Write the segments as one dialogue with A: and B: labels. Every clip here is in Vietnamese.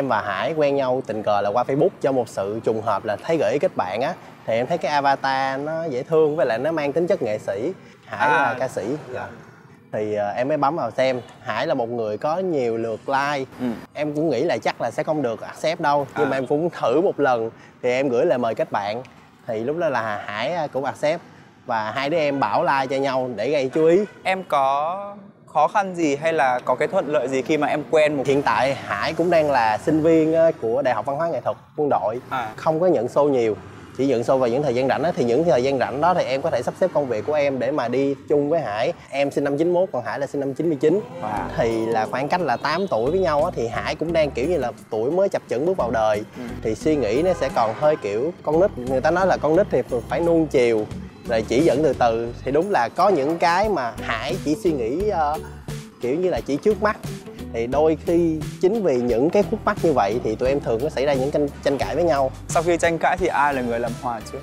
A: em và Hải quen nhau tình cờ là qua Facebook cho một sự trùng hợp là thấy gửi kết bạn á. Thì em thấy cái avatar nó dễ thương với lại nó mang tính chất nghệ sĩ. Hải
B: À.
A: là ca sĩ. Dạ. thì ờ, em mới bấm vào xem. Hải là một người có nhiều lượt like.
B: Ừ.
A: em cũng nghĩ là chắc là sẽ không được accept đâu. Nhưng
B: À.
A: mà em cũng thử một lần. Thì em gửi lời mời kết bạn. Thì lúc đó là Hải ờ, cũng accept. Và hai đứa em bảo like cho nhau để gây chú ý.
B: Em có khó khăn gì hay là có cái thuận lợi gì khi mà em quen một
A: hiện tại Hải cũng đang là sinh viên ờ, của Đại học Văn hóa Nghệ thuật quân đội.
B: À.
A: không có nhận show nhiều chỉ nhận show vào những thời gian rảnh đó thì những thời gian rảnh đó thì em có thể sắp xếp công việc của em để mà đi chung với Hải. Em sinh năm 91 còn Hải là sinh năm 99
B: Wow.
A: thì là khoảng cách là 8 tuổi với nhau á. Thì Hải cũng đang kiểu như là tuổi mới chập chững bước vào đời.
B: Ừ.
A: thì suy nghĩ nó sẽ còn hơi kiểu con nít. Người ta nói là con nít thì phải nuông chiều rồi chỉ dẫn từ từ thì đúng là có những cái mà Hải chỉ suy nghĩ ờ, kiểu như là chỉ trước mắt. Thì đôi khi chính vì những cái khúc mắc như vậy thì tụi em thường có xảy ra những tranh, tranh cãi với nhau.
B: Sau khi tranh cãi thì ai là người làm hòa trước?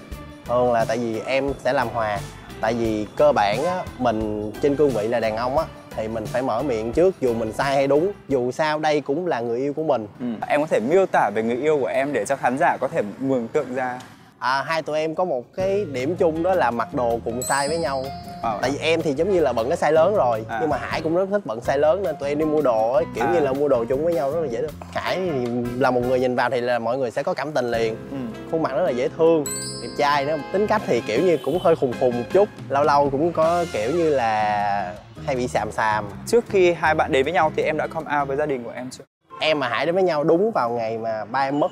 A: hơn là tại vì em sẽ làm hòa. Tại vì cơ bản á mình trên cương vị là đàn ông á thì mình phải mở miệng trước dù mình sai hay đúng dù sao đây cũng là người yêu của mình.
B: Ừ. Em có thể miêu tả về người yêu của em để cho khán giả có thể mường tượng ra
A: à, hai tụi em có một cái điểm chung đó là mặc đồ cùng size với nhau
B: Ờ.
A: tại vì em thì giống như là bận cái size lớn rồi
B: À.
A: nhưng mà hải cũng rất thích bận size lớn nên tụi em đi mua đồ ấy kiểu
B: À.
A: như là mua đồ chung với nhau rất là dễ thương hải thì là một người nhìn vào thì là mọi người sẽ có cảm tình liền
B: Ừ.
A: khuôn mặt rất là dễ thương đẹp trai nữa tính cách thì kiểu như cũng hơi khùng khùng một chút lâu lâu cũng có kiểu như là hay bị xàm xàm
B: Trước khi hai bạn đến với nhau thì em đã come out với gia đình của em chưa?
A: em và hải đến với nhau đúng vào ngày mà ba em mất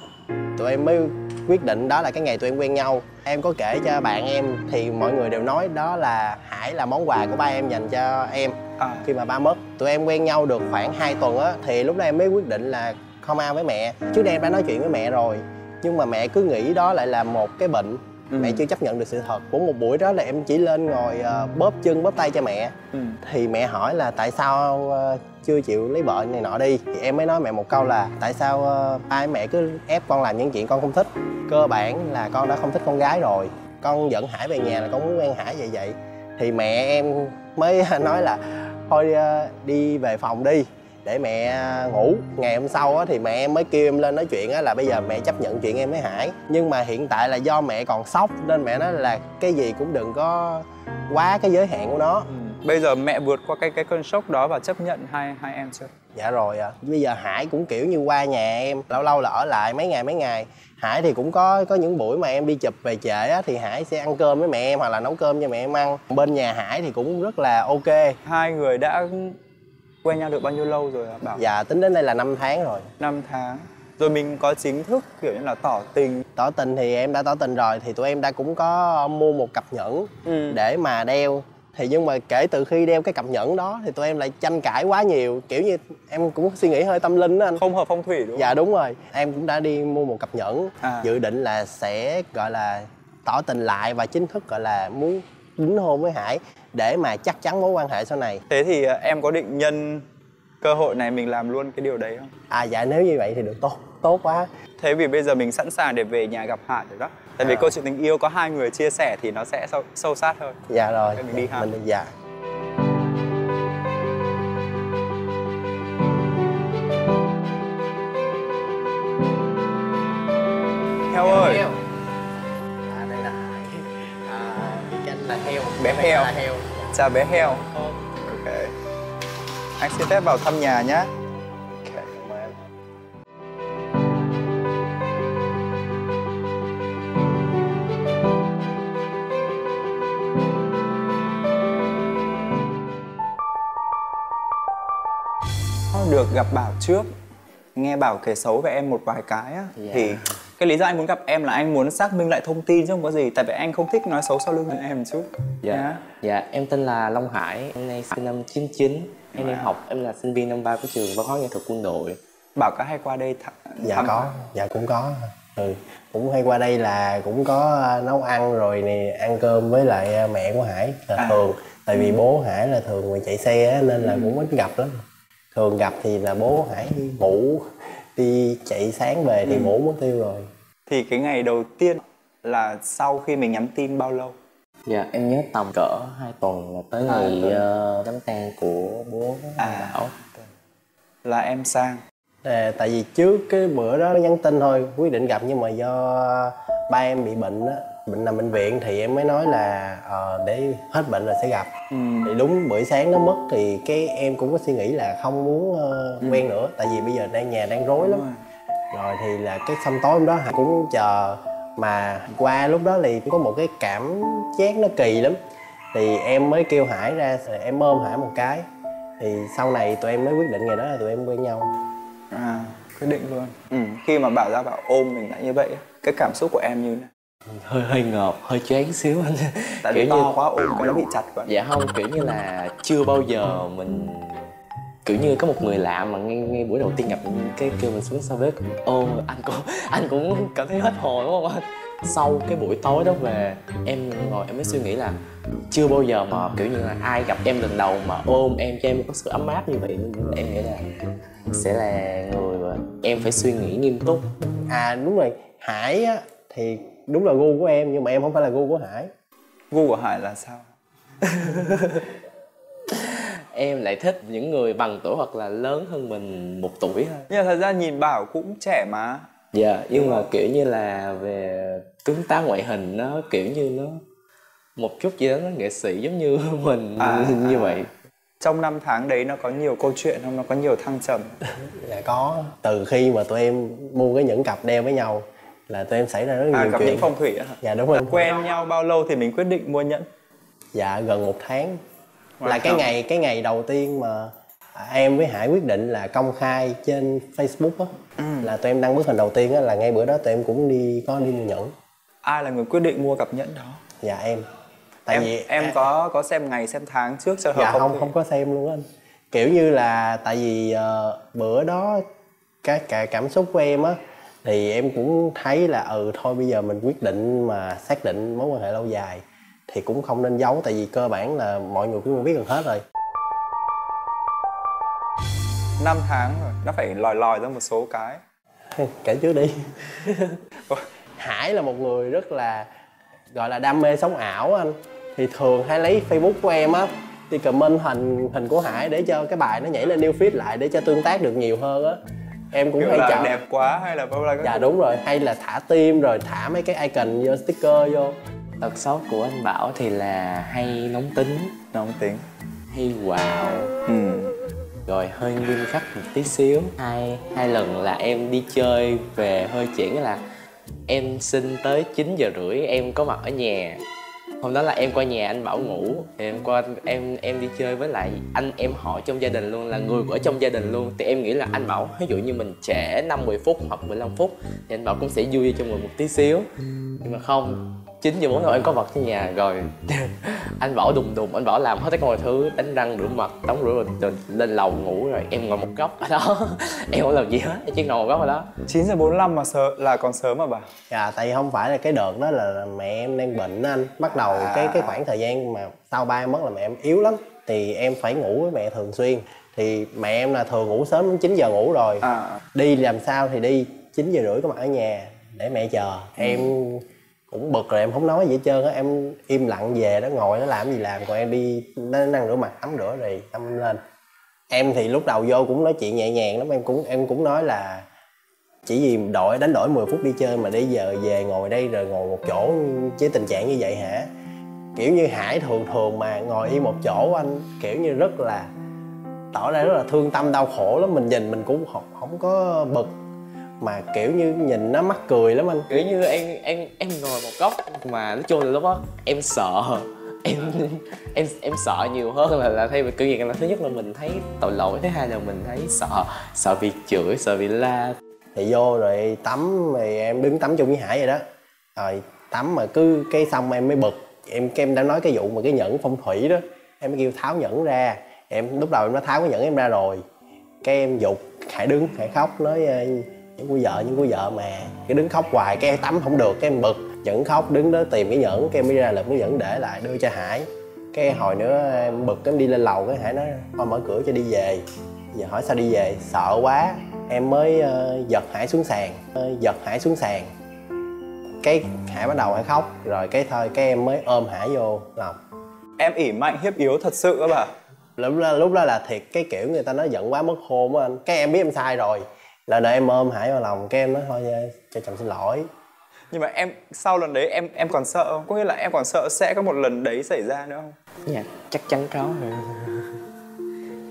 A: tụi em mới quyết định đó là cái ngày tụi em quen nhau. Em có kể cho bạn em thì mọi người đều nói đó là hải là món quà của ba em dành cho em.
B: À.
A: khi mà ba mất tụi em quen nhau được khoảng 2 tuần á thì lúc đó em mới quyết định là không ao với mẹ. Trước đây em đã nói chuyện với mẹ rồi nhưng mà mẹ cứ nghĩ đó lại là một cái bệnh
B: Ừ.
A: mẹ chưa chấp nhận được sự thật. Của một buổi đó là em chỉ lên ngồi ờ, bóp chân bóp tay cho mẹ.
B: Ừ.
A: thì mẹ hỏi là tại sao ờ, chưa chịu lấy vợ này nọ đi? Thì em mới nói mẹ một câu là tại sao ờ, ba mẹ cứ ép con làm những chuyện con không thích? Cơ bản là con đã không thích con gái rồi. Con dẫn hải về nhà là con muốn quen hải vậy vậy. Thì mẹ em mới nói là thôi ờ, đi về phòng đi để mẹ ngủ ngày hôm sau á, thì mẹ em mới kêu em lên nói chuyện á, là bây giờ mẹ chấp nhận chuyện em với hải nhưng mà hiện tại là do mẹ còn sốc nên mẹ nói là cái gì cũng đừng có quá cái giới hạn của nó
B: Ừ. Bây giờ mẹ vượt qua cái cái cơn sốc đó và chấp nhận hai hai em chưa?
A: Dạ rồi ạ. Bây giờ Hải cũng kiểu như qua nhà em, lâu lâu là ở lại mấy ngày mấy ngày. Hải thì cũng có có những buổi mà em đi chụp về trễ á, thì Hải sẽ ăn cơm với mẹ em hoặc là nấu cơm cho mẹ em ăn. Bên nhà Hải thì cũng rất là ok.
B: Hai người đã quen nhau được bao nhiêu lâu rồi hả Bảo?
A: Dạ tính đến đây là 5 tháng rồi.
B: 5 tháng. Rồi mình có chính thức kiểu như là tỏ tình.
A: Tỏ tình thì em đã tỏ tình rồi thì tụi em đã cũng có mua một cặp nhẫn
B: Ừ.
A: để mà đeo. Thì nhưng mà kể từ khi đeo cái cặp nhẫn đó thì tụi em lại tranh cãi quá nhiều. Kiểu như em cũng suy nghĩ hơi tâm linh đó anh.
B: Không hợp phong thủy đúng không?
A: Dạ đúng rồi, em cũng đã đi mua một cặp nhẫn
B: À.
A: Dự định là sẽ gọi là tỏ tình lại và chính thức gọi là muốn đính hôn với Hải Để mà chắc chắn mối quan hệ sau này
B: Thế thì ờ, em có định nhân cơ hội này mình làm luôn cái điều đấy không?
A: À dạ nếu như vậy thì được tốt, tốt quá
B: Thế vì bây giờ mình sẵn sàng để về nhà gặp Hải rồi đó. Tại vì
A: À.
B: câu chuyện tình yêu có hai người chia sẻ thì nó sẽ sâu, sâu sát hơn.
A: Dạ rồi,
B: mình đi ha.
A: mình dạ
B: heo. chào bé heo. Ok. Anh xin phép vào thăm nhà nhé.
A: Ok, cảm ơn em.
B: Được gặp Bảo trước Nghe Bảo kể xấu về em một vài cái á
A: Dạ.
B: Thì cái lý do anh muốn gặp em là anh muốn xác minh lại thông tin chứ không có gì Tại vì anh không thích nói xấu sau lưng em chút
C: Dạ.
B: Nhá.
C: Dạ, em tên là Long Hải, em nay sinh năm 99. Em đi học, em là sinh viên năm ba của trường văn hóa nghệ thuật quân đội.
B: Bảo có hay qua đây th-
A: Dạ
B: thăm
A: có, dạ cũng có ừ. Cũng hay qua đây là cũng có à, nấu ăn rồi nè Ăn cơm với lại à, mẹ của Hải là
B: À.
A: thường Tại vì bố Hải là thường người chạy xe á, nên là
B: Ừ.
A: cũng ít gặp lắm Thường gặp thì là bố Hải ngủ Đi chạy sáng về thì
B: Ừ.
A: ngủ mất tiêu rồi
B: Thì cái ngày đầu tiên là sau khi mình nhắn tin bao lâu?
C: Dạ, em nhớ tầm cỡ 2 tuần là tới
B: Hai
C: ngày ờ, đám tang của bố
B: À.
C: Bảo.
B: Là em sang
A: à, tại vì trước cái bữa đó nhắn tin thôi quyết định gặp nhưng mà do ba em bị bệnh á bệnh nằm bệnh viện thì em mới nói là ờ, để hết bệnh rồi sẽ gặp.
B: Ừ.
A: thì đúng bữa sáng nó mất thì cái em cũng có suy nghĩ là không muốn ờ, quen nữa tại vì bây giờ đang nhà đang rối lắm.
B: Rồi.
A: rồi thì là cái xong tối hôm đó cũng chờ mà qua lúc đó thì có một cái cảm giác nó kỳ lắm. Thì em mới kêu Hải ra em ôm Hải một cái. Thì sau này tụi em mới quyết định ngày đó là tụi em quen nhau
B: à. Quyết định luôn. Ừ. khi mà bảo ra bảo ôm mình lại như vậy cái cảm xúc của em như thế nào?
C: Hơi hơi ngợp hơi choáng xíu. Anh
B: tại vì
C: kiểu
B: to
C: như
B: quá ôm cái nó bị chặt quá.
C: Dạ không kiểu như là chưa bao giờ mình kiểu như có một người lạ mà ngay ngay buổi đầu tiên gặp cái kêu mình xuống sau bếp ô anh cũng anh cũng cảm thấy hết hồn đúng không anh? Sau cái buổi tối đó về em ngồi em mới suy nghĩ là chưa bao giờ mà kiểu như là ai gặp em lần đầu mà ôm em cho em có sự ấm áp như vậy nên em nghĩ là sẽ là người mà em phải suy nghĩ nghiêm túc.
A: À đúng rồi. Hải á thì đúng là gu của em nhưng mà em không phải là gu của Hải.
B: Gu của hải là sao?
C: Em lại thích những người bằng tuổi hoặc là lớn hơn mình một tuổi thôi
B: nhưng mà thật ra nhìn bảo cũng trẻ mà.
C: Dạ nhưng mà kiểu như là về tướng tá ngoại hình nó kiểu như nó một chút gì đó nó nghệ sĩ giống như mình
B: À,
C: như
B: à.
C: vậy.
B: Trong năm tháng đấy nó có nhiều câu chuyện không? Nó có nhiều thăng trầm?
A: Dạ có. Từ khi mà tụi em mua cái nhẫn cặp đeo với nhau là tụi em xảy ra rất
B: à
A: nhiều
B: gặp
A: chuyện.
B: Những phong thủy á hả
A: dạ đúng rồi.
B: Quen nhau bao lâu thì mình quyết định mua nhẫn?
A: Dạ gần một tháng.
B: Wow.
A: là cái ngày cái ngày đầu tiên mà em với Hải quyết định là công khai trên Facebook á
B: Ừ.
A: là tụi em đăng bức hình đầu tiên á là ngay bữa đó tụi em cũng đi có đi mua nhẫn.
B: Ai là người quyết định mua cặp nhẫn đó?
A: Dạ em tại
B: em
A: vì
B: em có có xem ngày xem tháng trước cho hợp
A: dạ không
B: thủy?
A: không có xem luôn anh. Kiểu như là tại vì ờ, bữa đó cái cả cảm xúc của em á thì em cũng thấy là ừ thôi bây giờ mình quyết định mà xác định mối quan hệ lâu dài thì cũng không nên giấu tại vì cơ bản là mọi người cũng biết gần hết rồi.
B: Năm tháng rồi nó phải lòi lòi ra một số cái.
A: Kể trước đi. Hải là một người rất là gọi là đam mê sống ảo anh thì thường hay lấy Facebook của em á đi comment hình hình của Hải để cho cái bài nó nhảy lên new feed lại để cho tương tác được nhiều hơn á. Em cũng
B: kiểu
A: hay
B: là
A: chọn
B: đẹp quá hay là bao các
A: dạ đúng rồi hay là thả tim rồi thả mấy cái icon vô sticker vô.
C: Tật xấu của anh bảo thì là hay nóng tính.
B: Nóng tính.
C: Hay quạo
B: ừ.
C: Rồi hơi nghiêm khắc một tí xíu. Hai hai lần là em đi chơi về hơi nghĩa là em xin tới 9 giờ rưỡi em có mặt ở nhà hôm đó là em qua nhà anh bảo ngủ thì em qua, em em đi chơi với lại anh em họ trong gia đình luôn, là người ở trong gia đình luôn. Thì em nghĩ là anh bảo, ví dụ như mình trễ 50 phút hoặc 15 phút, thì anh bảo cũng sẽ vui cho mình một tí xíu. Nhưng mà không 9 giờ 4 rồi em có mặt ở nhà rồi. Anh bảo đùng đùng anh bảo làm hết tất cả mọi thứ đánh răng rửa mặt tắm rửa rồi, rồi lên lầu ngủ rồi em ngồi một góc ở đó. Em không làm gì hết em chỉ ngồi một góc ở đó.
B: 9 giờ 45 mà sớm là còn sớm mà bà.
A: Dạ tại vì không phải là cái đợt đó là mẹ em đang bệnh á anh. Bắt đầu cái cái khoảng thời gian mà sau ba em mất là mẹ em yếu lắm thì em phải ngủ với mẹ thường xuyên. Thì mẹ em là thường ngủ sớm đến 9 giờ ngủ rồi.
B: À.
A: Đi làm sao thì đi 9 giờ rưỡi có mặt ở nhà để mẹ chờ. Em cũng bực rồi em không nói gì hết trơn á. Em im lặng về đó ngồi nó làm gì làm. Còn em đi nó năng rửa mặt tắm rửa rồi tâm lên. Em thì lúc đầu vô cũng nói chuyện nhẹ nhàng lắm. Em cũng em cũng nói là chỉ vì đội đánh đổi 10 phút đi chơi mà bây giờ về ngồi đây rồi ngồi một chỗ chứ tình trạng như vậy hả? Kiểu như hải thường thường mà ngồi yên một chỗ anh kiểu như rất là tỏ ra rất là thương tâm đau khổ lắm. Mình nhìn mình cũng không, không có bực mà kiểu như nhìn nó mắc cười lắm anh.
C: Kiểu như em em em ngồi một góc mà nói chung là lúc đó em sợ em em em sợ nhiều hơn là là thay vì kiểu gì là thứ nhất là mình thấy tội lỗi thứ hai là mình thấy sợ sợ bị chửi sợ bị la.
A: Thì vô rồi tắm rồi em đứng tắm chung với hải vậy đó. Rồi tắm mà cứ cái xong em mới bực. Em em đã nói cái vụ mà cái nhẫn phong thủy đó em mới kêu tháo nhẫn ra. Em lúc đầu em đã tháo cái nhẫn em ra rồi. Cái em dục hải đứng hải khóc nói những của vợ những của vợ mà cái đứng khóc hoài cái em tắm không được cái em bực. Nhẫn khóc đứng đó tìm cái nhẫn cái em mới ra lượm cái nhẫn để lại đưa cho hải. Cái hồi nữa em bực em đi lên lầu cái hải nói thôi mở cửa cho đi về. Giờ hỏi sao đi về? Sợ quá. Em mới ờ, giật hải xuống sàn Ờ, giật hải xuống sàn. Cái hải bắt đầu hải khóc rồi cái thôi cái em mới ôm hải vô lòng.
B: Em ỉ mạnh hiếp yếu thật sự á bà.
A: Lúc đó, lúc đó là thiệt cái kiểu người ta nói giận quá mất hôn á anh. Cái em biết em sai rồi là đợi em ôm hải vào lòng cái em nói thôi cho chồng xin lỗi.
B: Nhưng mà em sau lần đấy em em còn sợ không? Có nghĩa là em còn sợ sẽ có một lần đấy xảy ra nữa không?
C: Dạ chắc chắn có. Rồi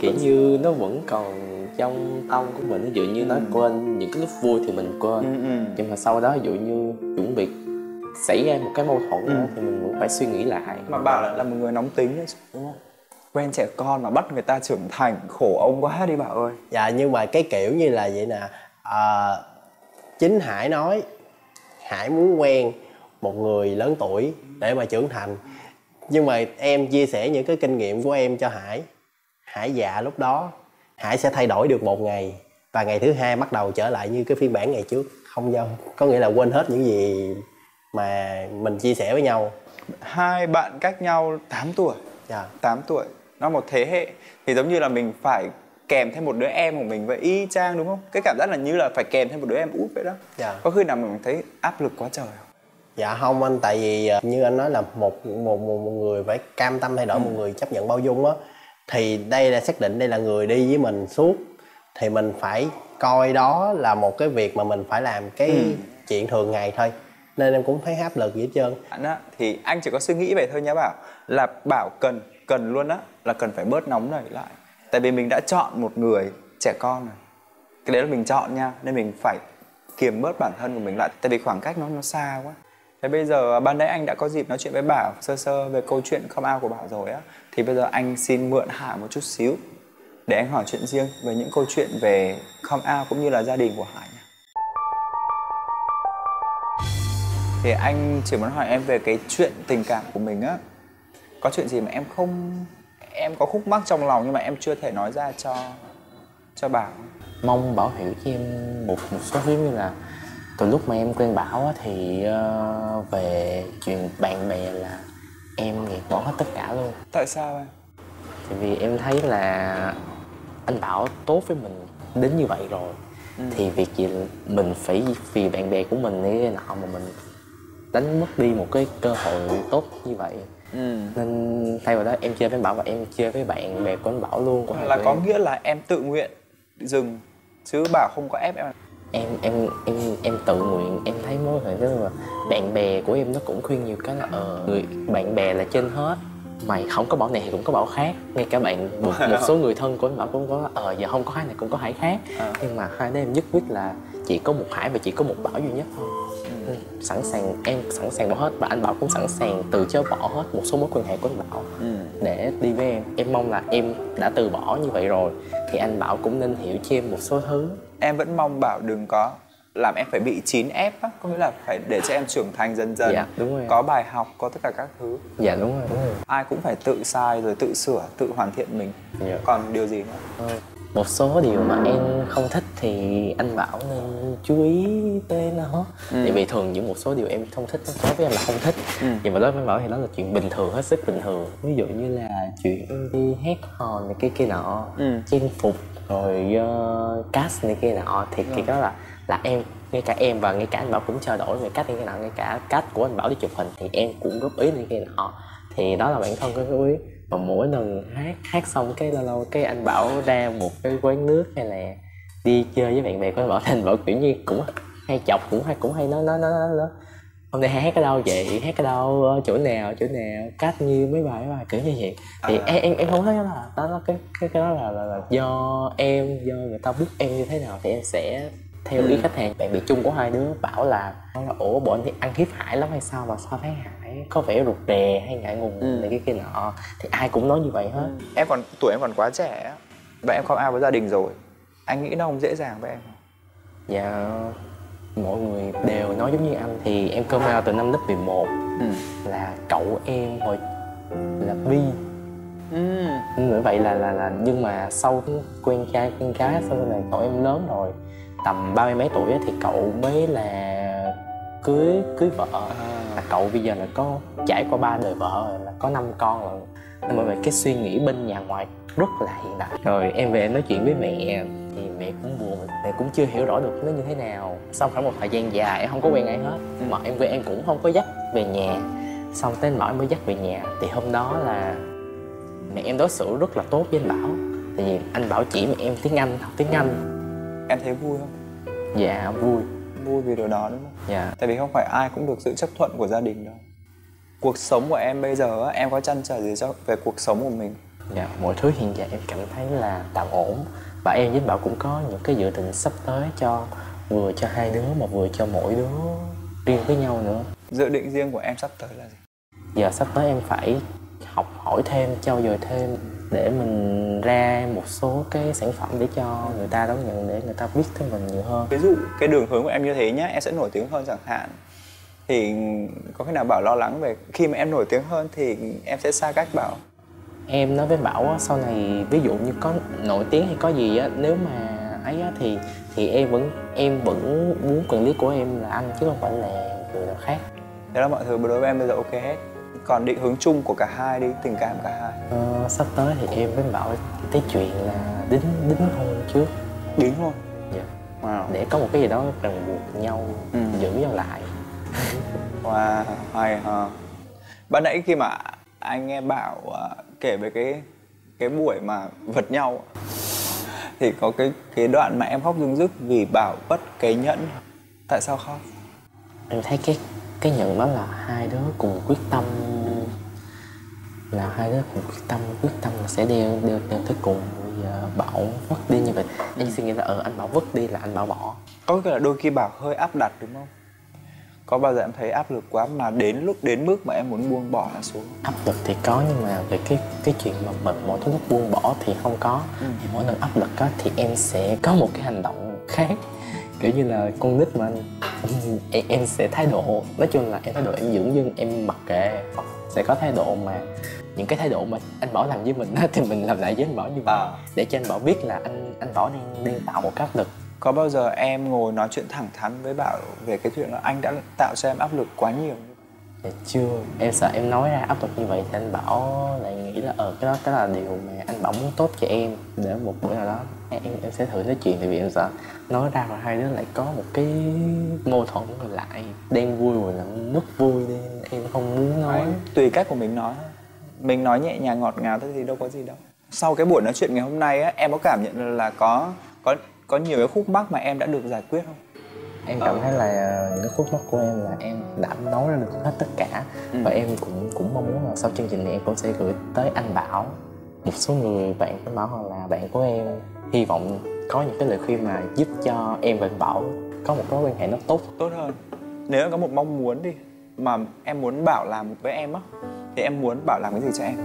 C: kiểu như nó vẫn còn trong tâm của mình. Ví dụ như nói quên những cái lúc vui thì mình quên.
B: Ừ, ừ.
C: nhưng mà sau đó ví dụ như chuẩn bị xảy ra một cái mâu thuẫn đó, thì mình vẫn phải suy nghĩ lại.
B: Mà bảo là, là một người nóng tính ấy, chứ, đúng không quen trẻ con mà bắt người ta trưởng thành khổ ông quá đi bảo ơi.
A: Dạ nhưng mà cái kiểu như là vậy nè. À, chính hải nói hải muốn quen một người lớn tuổi để mà trưởng thành. Nhưng mà em chia sẻ những cái kinh nghiệm của em cho hải. Hải dạ lúc đó hải sẽ thay đổi được một ngày và ngày thứ hai bắt đầu trở lại như cái phiên bản ngày trước. Không giao có nghĩa là quên hết những gì mà mình chia sẻ với nhau.
B: Hai bạn cách nhau 8 tuổi.
A: Dạ.
B: 8 tuổi nó một thế hệ. Thì giống như là mình phải kèm thêm một đứa em của mình vậy y chang đúng không? Cái cảm giác là như là phải kèm thêm một đứa em út vậy đó.
A: Dạ.
B: có khi nào mình thấy áp lực quá trời không?
A: Dạ không anh. Tại vì ờ, như anh nói là một một một, một người phải cam tâm thay đổi một người chấp nhận bao dung á thì đây là xác định đây là người đi với mình suốt. Thì mình phải coi đó là một cái việc mà mình phải làm cái chuyện thường ngày thôi. Nên em cũng thấy áp lực gì hết trơn.
B: Bạn á thì anh chỉ có suy nghĩ vậy thôi nhá bảo là bảo cần cần luôn á, là cần phải bớt nóng nảy lại. Tại vì mình đã chọn một người trẻ con rồi. Cái đấy là mình chọn nha, nên mình phải kiềm bớt bản thân của mình lại. Tại vì khoảng cách nó nó xa quá. Thế bây giờ à, ban nãy anh đã có dịp nói chuyện với bảo, sơ sơ về câu chuyện come out của bảo rồi á. Thì bây giờ anh xin mượn Hải một chút xíu để anh hỏi chuyện riêng về những câu chuyện về come out cũng như là gia đình của Hải nha. Thì anh chỉ muốn hỏi em về cái chuyện tình cảm của mình á có chuyện gì mà em không em có khúc mắc trong lòng nhưng mà em chưa thể nói ra cho cho bảo
C: mong bảo hiểu cho em một một số thứ như là từ lúc mà em quen bảo thì ờ, về chuyện bạn bè là em gạt bỏ hết tất cả luôn.
B: Tại sao em?
C: Tại vì em thấy là anh bảo tốt với mình đến như vậy rồi thì việc gì mình phải vì bạn bè của mình cái nọ mà mình đánh mất đi một cái cơ hội tốt như vậy
B: ừ.
C: nên thay vào đó em chơi với anh bảo và em chơi với bạn bè của anh bảo luôn của
B: là có
C: em.
B: nghĩa là em tự nguyện dừng chứ bảo không có ép em
C: em em em em tự nguyện em thấy mối quan hệ tức là bạn bè của em nó cũng khuyên nhiều cái là ờ người bạn bè là trên hết mày không có bảo này thì cũng có bảo khác ngay cả bạn một, một số người thân của anh bảo cũng có ờ giờ không có hải này cũng có hải khác
B: À.
C: nhưng mà hai đứa em nhất quyết là chỉ có một hải và chỉ có một bảo duy nhất thôi sẵn sàng em sẵn sàng bỏ hết và anh bảo cũng sẵn sàng từ chối bỏ hết một số mối quan hệ của anh bảo
B: ừ.
C: để đi với em. Em mong là em đã từ bỏ như vậy rồi thì anh bảo cũng nên hiểu cho em một số thứ.
B: Em vẫn mong bảo đừng có làm em phải bị chín ép á có nghĩa là phải để cho em trưởng thành dần dần.
C: Dạ, đúng rồi.
B: có bài học có tất cả các thứ.
C: Dạ đúng rồi đúng rồi.
B: Ai cũng phải tự sai rồi tự sửa tự hoàn thiện mình.
C: Dạ.
B: còn điều gì nữa?
C: Ờ, một số điều mà em không thích thì anh bảo nên chú ý tới nó. Tại vì thường những một số điều em không thích đối với em là không thích. Nhưng mà đối với anh bảo thì đó là chuyện bình thường hết sức bình thường. Ví dụ như là chuyện đi hát hò này kia kia nọ
B: Ừ.
C: trang phục rồi uh, cast này kia nọ thì cái đó là là em ngay cả em và ngay cả anh bảo cũng trao đổi về cách này kia nọ ngay cả cách của anh bảo đi chụp hình thì em cũng góp ý này kia nọ. Thì đó là bản thân có góp ý. Và mỗi lần hát hát xong cái lâu lâu cái anh bảo ra một cái quán nước hay là đi chơi với bạn bè của anh bảo thì anh bảo kiểu như cũng hay chọc cũng hay cũng hay nói nói nói nói, nói. hôm nay hát ở đâu vậy? Hát ở đâu chỗ nào chỗ nào? Cách như mấy bài mấy bài kiểu như vậy. Thì
B: À.
C: em em em không thấy đó là đó là cái cái cái đó là, là, là do em do người ta biết em như thế nào thì em sẽ theo ý khách hàng. Bạn bè chung của hai đứa bảo là ủa bọn thì ăn hiếp hải lắm hay sao mà sao thấy hải? Có vẻ rụt rè hay ngại ngùng
B: Ừ.
C: này cái kia nọ. Thì ai cũng nói như vậy hết.
B: Em còn tuổi em còn quá trẻ và em come out với gia đình rồi anh nghĩ nó không dễ dàng với em?
C: Dạ mọi người đều nói giống như anh thì em come out từ năm lớp 11
B: ừ.
C: là cậu em hồi là bi
B: Ừ.
C: như vậy là là là nhưng mà sau cái quen trai quen gái sau này cậu em lớn rồi tầm ba mươi mấy tuổi á, thì cậu mới là cưới cưới vợ là cậu bây giờ là có trải qua ba đời vợ rồi là có năm con rồi nên bởi vậy cái suy nghĩ bên nhà ngoài rất là hiện đại. Rồi em về em nói chuyện với mẹ thì mẹ cũng buồn mẹ cũng chưa hiểu rõ được nó như thế nào. Sau khoảng một thời gian dài em không có quen ai hết. Mà em về em cũng không có dắt về nhà. Xong tới em mới dắt về nhà thì hôm đó là mẹ em đối xử rất là tốt với anh bảo. Tại vì anh bảo chỉ mẹ em tiếng anh học tiếng anh.
B: Em thấy vui không?
C: Dạ vui.
B: Vui vì điều đó đúng không?
C: Dạ.
B: Tại vì không phải ai cũng được sự chấp thuận của gia đình đâu cuộc sống của em bây giờ em có chăn trở gì cho về cuộc sống của mình?
C: Dạ mọi thứ hiện tại em cảm thấy là tạm ổn. Và em với bảo cũng có những cái dự định sắp tới cho vừa cho hai đứa mà vừa cho mỗi đứa riêng với nhau nữa.
B: Dự định riêng của em sắp tới là gì?
C: Giờ sắp tới em phải học hỏi thêm trau dồi thêm để mình ra một số cái sản phẩm để cho người ta đón nhận để người ta biết tới mình nhiều hơn.
B: Ví dụ cái đường hướng của em như thế nhá em sẽ nổi tiếng hơn chẳng hạn thì có khi nào bảo lo lắng về khi mà em nổi tiếng hơn thì em sẽ xa cách bảo?
C: Em nói với bảo á, sau này ví dụ như có nổi tiếng hay có gì á nếu mà ấy á, thì thì em vẫn em vẫn muốn quản lý của em là anh chứ không phải là người nào khác.
B: Thế là mọi thứ đối với em bây giờ ok hết. Còn định hướng chung của cả hai đi tình cảm cả hai?
C: Ờ, sắp tới thì em với bảo cái chuyện là đính đính hôn trước.
B: Đính luôn
C: dạ.
B: wow.
C: Để có một cái gì đó ràng buộc nhau
B: Ừ.
C: giữ nhau lại
B: Wow, hay ha. Ban nãy khi mà anh nghe Bảo à, kể về cái cái buổi mà vật nhau thì có cái cái đoạn mà em khóc rưng rức vì Bảo bất cái nhẫn. Tại sao khóc?
C: em thấy cái cái nhận đó là hai đứa cùng quyết tâm là hai đứa cùng quyết tâm quyết tâm là sẽ đeo đeo đeo tới cùng bây giờ bảo vứt đi như vậy em suy nghĩ là ờ anh bảo vứt đi là anh bảo bỏ
B: Có nghĩa là đôi khi Bảo hơi áp đặt đúng không? Có bao giờ em thấy áp lực quá mà đến lúc đến mức mà em muốn buông bỏ nó xuống?
C: áp lực thì có nhưng mà về cái cái chuyện mà mình mỗi lúc buông bỏ thì không có
B: Ừ.
C: thì mỗi lần áp lực á thì em sẽ có một cái hành động khác kiểu như là con nít mà anh em, em sẽ thái độ nói chung là em thái độ em dưỡng dưng em mặc kệ sẽ có thái độ mà những cái thái độ mà anh bảo làm với mình á thì mình làm lại với anh bảo như vậy
B: À.
C: để cho anh bảo biết là anh anh bảo đang đang tạo một cái áp lực
B: Có bao giờ em ngồi nói chuyện thẳng thắn với Bảo về cái chuyện là anh đã tạo cho em áp lực quá nhiều?
C: Dạ chưa em sợ em nói ra áp lực như vậy thì anh bảo lại nghĩ là ờ cái đó cái là điều mà anh bảo muốn tốt cho em. Để một bữa nào đó em em sẽ thử nói chuyện tại vì em sợ nói ra rồi hai đứa lại có một cái mâu thuẫn rồi lại đang vui rồi là mất vui nên em không muốn nói.
B: Đấy, tùy cách của mình nói. Mình nói nhẹ nhàng ngọt ngào thôi thì đâu có gì đâu. Sau cái buổi nói chuyện ngày hôm nay á em có cảm nhận là có có có nhiều cái khúc mắc mà em đã được giải quyết không?
C: Em cảm thấy là những cái khúc mắc của em là em đã nói ra được hết tất cả.
B: Ừ.
C: và em cũng cũng mong muốn là sau chương trình này em cũng sẽ gửi tới anh Bảo một số người bạn của Bảo hoặc là bạn của em. Hy vọng có những cái lời khuyên mà giúp cho em và anh Bảo có một mối quan hệ nó tốt.
B: Tốt hơn. Nếu có một mong muốn đi mà em muốn bảo làm với em á thì em muốn bảo làm cái gì cho em?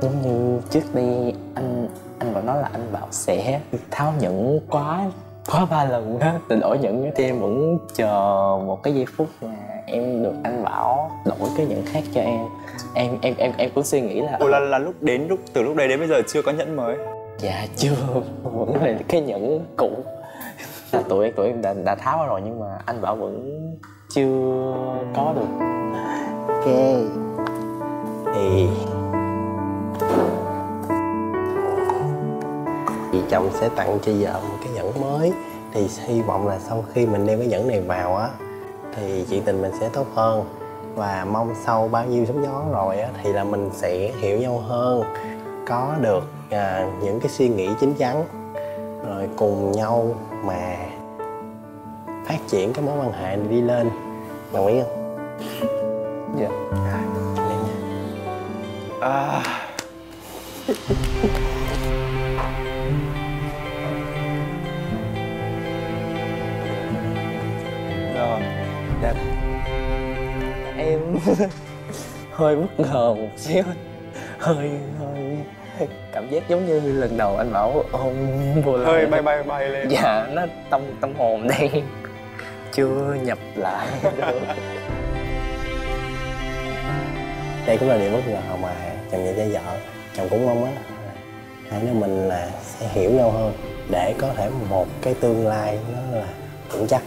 C: Giống như trước đây anh anh bảo nói là anh Bảo sẽ tháo nhẫn quá quá ba lần á từ đổi nhẫn thì em vẫn chờ một cái giây phút mà em được anh Bảo đổi cái nhẫn khác cho em. Em em em em cũng suy nghĩ là
B: Ủa là là lúc đến lúc từ lúc đấy đến bây giờ chưa có nhẫn mới?
C: Dạ chưa. Vẫn là cái nhẫn cũ. Là tụi em tụi em đã, đã tháo rồi nhưng mà anh Bảo vẫn chưa có được.
A: Ok. Thì chị chồng sẽ tặng cho vợ một cái nhẫn mới. Thì hy vọng là sau khi mình đeo cái nhẫn này vào á thì chuyện tình mình sẽ tốt hơn. Và mong sau bao nhiêu sóng gió rồi á thì là mình sẽ hiểu nhau hơn có được à, những cái suy nghĩ chín chắn rồi cùng nhau mà phát triển cái mối quan hệ này đi lên. Đồng ý không?
C: Dạ.
A: Nha.
B: À. đẹp.
C: Em hơi bất ngờ một xíu. Hơi hơi cảm giác giống như lần đầu anh bảo ôm vô
B: hơi bay bay bay lên.
C: Dạ nó tâm tâm hồn đang chưa nhập lại được.
A: Đây cũng là điều bất ngờ mà chồng dành cho vợ. Chồng cũng mong á hai đứa mình là sẽ hiểu nhau hơn để có thể một cái tương lai nó là vững chắc